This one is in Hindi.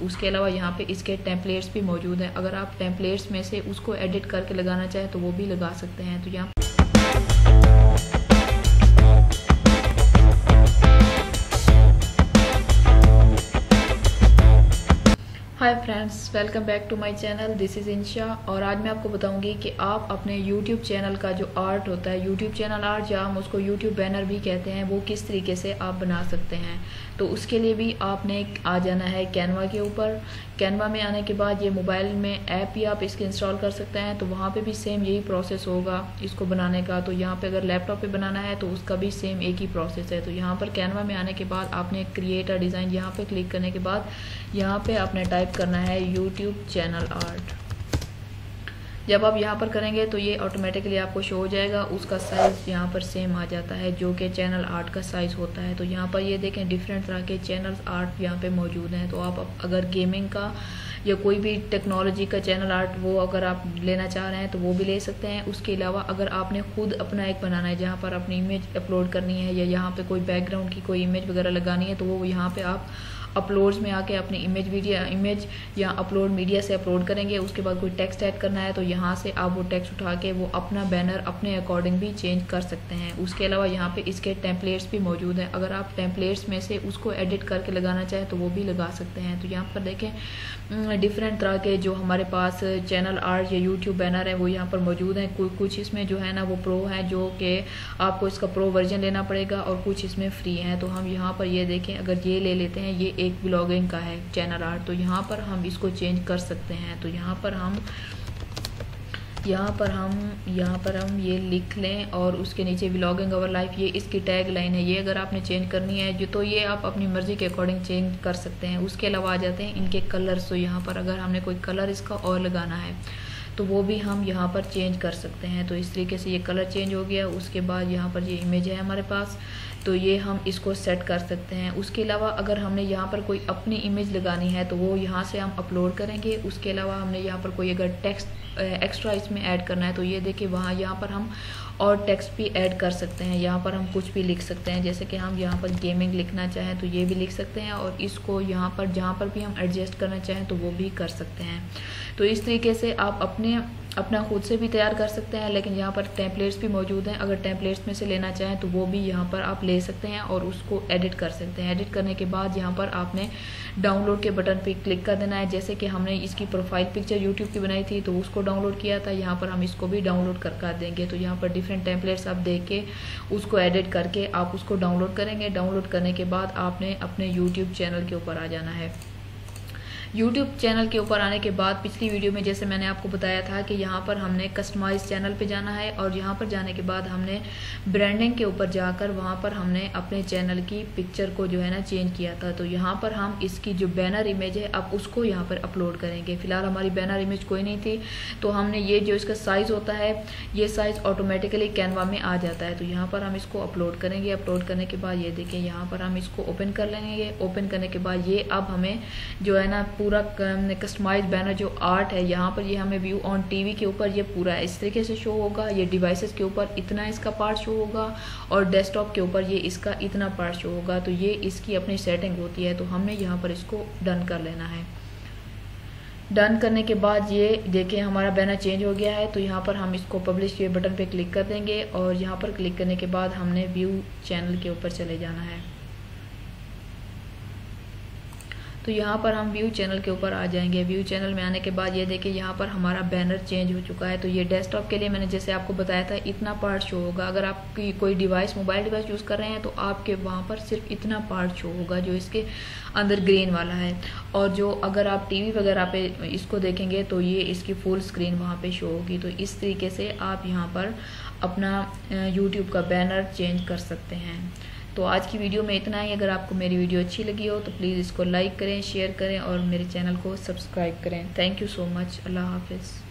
उसके अलावा यहाँ पे इसके टेम्पलेट्स भी मौजूद हैं। अगर आप टेम्पलेट्स में से उसको एडिट करके लगाना चाहें तो वो भी लगा सकते हैं। तो यहाँ friends welcome back to my channel this is Insha और आज मैं आपको बताऊँगी कि आप अपने यूट्यूब चैनल का जो आर्ट होता है यूट्यूब चैनल आर्ट या हम उसको यूट्यूब बैनर भी कहते हैं, वो किस तरीके से आप बना सकते हैं? तो उसके लिए भी आपने आ जाना है कैनवा के ऊपर। कैनवा में आने के बाद ये मोबाइल में ऐप भी आप इसके इंस्टॉल कर सकते हैं तो वहाँ पे भी सेम यही प्रोसेस होगा इसको बनाने का। तो यहाँ पे अगर लैपटॉप पे बनाना है तो उसका भी सेम एक ही प्रोसेस है। तो यहाँ पर कैनवा में आने के बाद आपने क्रिएट अ डिज़ाइन यहाँ पे क्लिक करने के बाद यहाँ पे आपने टाइप करना है यूट्यूब चैनल आर्ट जब आप यहाँ पर करेंगे तो ये ऑटोमेटिकली आपको शो हो जाएगा। उसका साइज़ यहाँ पर सेम आ जाता है, जो कि चैनल आर्ट का साइज़ होता है। तो यहाँ पर ये देखें डिफरेंट तरह के चैनल आर्ट यहाँ पे मौजूद हैं। तो आप अगर गेमिंग का या कोई भी टेक्नोलॉजी का चैनल आर्ट वो अगर आप लेना चाह रहे हैं तो वो भी ले सकते हैं। उसके अलावा अगर आपने खुद अपना एक बनाना है, जहाँ पर अपनी इमेज अपलोड करनी है या यहाँ पे कोई बैकग्राउंड की कोई इमेज वगैरह लगानी है तो वो यहाँ पे आप अपलोड्स में आके अपनी इमेज वीडियो इमेज या अपलोड मीडिया से अपलोड करेंगे, उसके बाद कोई टेक्स्ट ऐड करना है तो यहाँ से आप वो टेक्स्ट उठा के वो अपना बैनर अपने अकॉर्डिंग भी चेंज कर सकते हैं। उसके अलावा यहाँ पे इसके टेम्पलेट्स भी मौजूद हैं। अगर आप टेम्पलेट्स में से उसको एडिट करके लगाना चाहें तो वो भी लगा सकते हैं। तो यहाँ पर देखें डिफरेंट तरह के जो हमारे पास चैनल आर्ट या यूट्यूब बैनर है, वो यहाँ पर मौजूद हैं। कुछ इसमें जो है ना, वो प्रो है, जो कि आपको इसका प्रो वर्जन लेना पड़ेगा और कुछ इसमें फ्री है। तो हम यहाँ पर ये देखें, अगर ये ले लेते हैं, ये एक ब्लॉगिंग का है चैनल आर्ट तो यहाँ पर हम इसको चेंज कर सकते हैं। तो यहाँ पर हम, यहाँ पर हम, यहाँ पर हम ये लिख लें और उसके नीचे ब्लॉगिंग अवर लाइफ ये इसकी टैग लाइन है। ये अगर आपने चेंज करनी है जो तो ये आप अपनी मर्ज़ी के अकॉर्डिंग चेंज कर सकते हैं। उसके अलावा आ जाते हैं इनके कलर्स तो यहाँ पर अगर हमने कोई कलर इसका और लगाना है तो वो भी हम यहाँ पर चेंज कर सकते हैं। तो इस तरीके से ये कलर चेंज हो गया। उसके बाद यहाँ पर ये इमेज है हमारे पास। तो ये हम इसको सेट कर सकते हैं। उसके अलावा अगर हमने यहाँ पर कोई अपनी इमेज लगानी है तो वो यहाँ से हम अपलोड करेंगे। उसके अलावा हमने यहाँ पर कोई अगर टेक्स्ट एक्स्ट्रा इसमें ऐड करना है तो ये देखिए वहाँ यहाँ पर हम और टेक्स्ट भी ऐड कर सकते हैं। यहाँ पर हम कुछ भी लिख सकते हैं। जैसे कि हम यहाँ पर गेमिंग लिखना चाहें तो ये भी लिख सकते हैं। और इसको यहाँ पर जहाँ पर भी हम एडजस्ट करना चाहें तो वो भी कर सकते हैं। तो इस तरीके से आप अपने अपना खुद से भी तैयार कर सकते हैं, लेकिन यहाँ पर टेम्पलेट्स भी मौजूद हैं। अगर टेम्पलेट्स में से लेना चाहें तो वो भी यहाँ पर आप ले सकते हैं और उसको एडिट कर सकते हैं। एडिट करने के बाद यहाँ पर आपने डाउनलोड के बटन पे क्लिक कर देना है। जैसे कि हमने इसकी प्रोफ़ाइल पिक्चर यूट्यूब की बनाई थी तो उसको डाउनलोड किया था। यहाँ पर हम इसको भी डाउनलोड कर कर देंगे। तो यहाँ पर डिफरेंट टेम्पलेट्स आप देख के उसको एडिट करके आप उसको डाउनलोड करेंगे। डाउनलोड करने के बाद आपने अपने यूट्यूब चैनल के ऊपर आ जाना है। यूट्यूब चैनल के ऊपर आने के बाद पिछली वीडियो में जैसे मैंने आपको बताया था कि यहाँ पर हमने कस्टमाइज चैनल पे जाना है और यहाँ पर जाने के बाद हमने ब्रांडिंग के ऊपर जाकर वहाँ पर हमने अपने चैनल की पिक्चर को जो है ना चेंज किया था। तो यहाँ पर हम इसकी जो बैनर इमेज है, अब उसको यहाँ पर अपलोड करेंगे। फ़िलहाल हमारी बैनर इमेज कोई नहीं थी तो हमने ये जो इसका साइज़ होता है, ये साइज़ ऑटोमेटिकली कैनवा में आ जाता है। तो यहाँ पर हम इसको अपलोड करेंगे। अपलोड करने के बाद ये देखें, यहाँ पर हम इसको ओपन कर लेंगे। ओपन करने के बाद ये अब हमें जो है ना पूरा कस्टमाइज बैनर जो आर्ट है, यहाँ पर ये हमें व्यू ऑन टीवी के ऊपर ये पूरा इस तरीके से शो होगा। ये डिवाइसेस के ऊपर इतना इसका पार्ट शो होगा और डेस्कटॉप के ऊपर ये इसका इतना पार्ट शो होगा। तो ये इसकी अपनी सेटिंग होती है तो हमने यहाँ पर इसको डन कर लेना है। डन करने के बाद ये देखिए हमारा बैनर चेंज हो गया है तो यहाँ पर हम इसको पब्लिश के बटन पे क्लिक कर देंगे और यहाँ पर क्लिक करने के बाद हमने व्यू चैनल के ऊपर चले जाना है। तो यहाँ पर हम व्यू चैनल के ऊपर आ जाएँगे। व्यू चैनल में आने के बाद ये देखिए, यहाँ पर हमारा बैनर चेंज हो चुका है। तो ये डेस्कटॉप के लिए मैंने जैसे आपको बताया था, इतना पार्ट शो होगा। अगर आप कोई डिवाइस मोबाइल डिवाइस यूज़ कर रहे हैं तो आपके वहाँ पर सिर्फ़ इतना पार्ट शो होगा जो इसके अंदर ग्रीन वाला है। और जो अगर आप टीवी वगैरह पे इसको देखेंगे तो ये इसकी फुल स्क्रीन वहाँ पर शो होगी। तो इस तरीके से आप यहाँ पर अपना यूट्यूब का बैनर चेंज कर सकते हैं। तो आज की वीडियो में इतना ही। अगर आपको मेरी वीडियो अच्छी लगी हो तो प्लीज़ इसको लाइक करें, शेयर करें और मेरे चैनल को सब्सक्राइब करें। Thank you so much Allah हाफिज़।